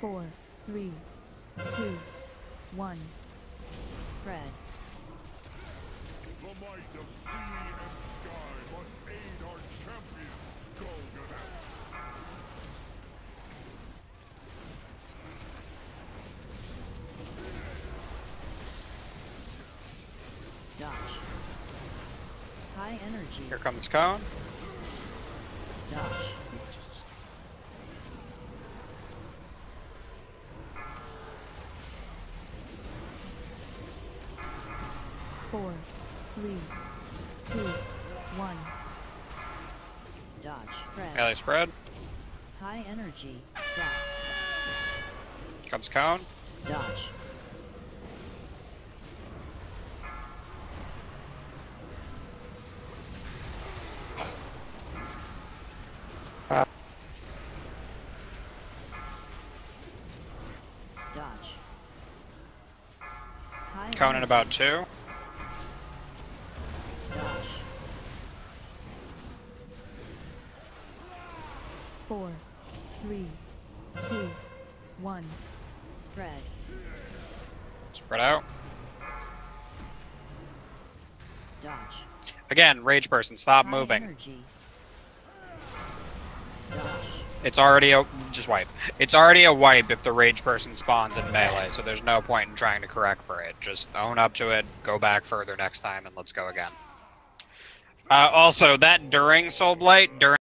four, three, two, one. Spread. The might of sea and sky must aid our champion, Golganneth. Dodge. High energy. Here comes Cone. Four, three, two, one. Dodge. Spread. Melee spread. High energy. Drop. Comes Cone. Dodge. Dodge. High Cone in about two. Four, three, two, one. Spread. Spread out. Dodge. Again, Rage Person, stop High moving. Energy. Dodge. It's already a just wipe. It's already a wipe if the Rage Person spawns in melee, so there's no point in trying to correct for it. Just own up to it, go back further next time, and let's go again. Uh, also, that during Soul Blight, during